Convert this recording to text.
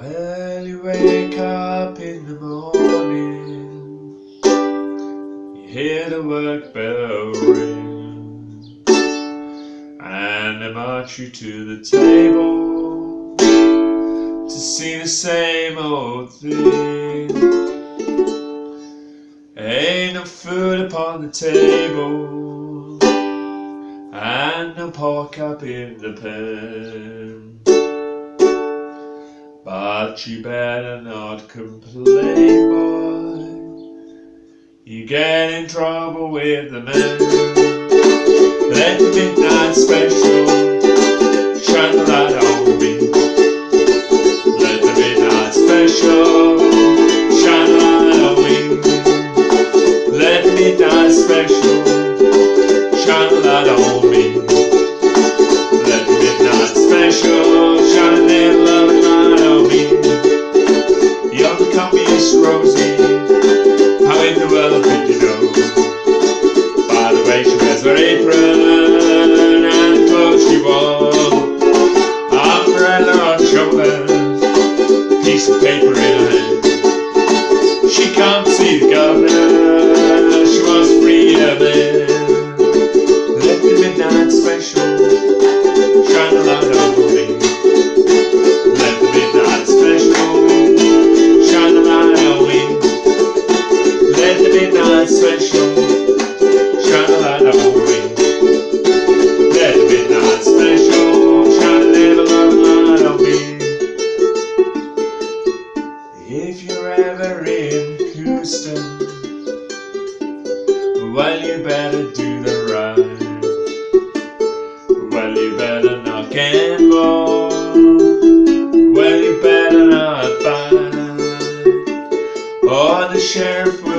When you wake up in the morning, you hear the work bell ring, and they march you to the table to see the same old thing. Ain't no food upon the table, and no pork up in the pen. But you better not complain, boy. You get in trouble with the men. The midnight special If you're ever in Houston, well, you better do the right. Well, you better not gamble. Well, you better not bite, or the sheriff will.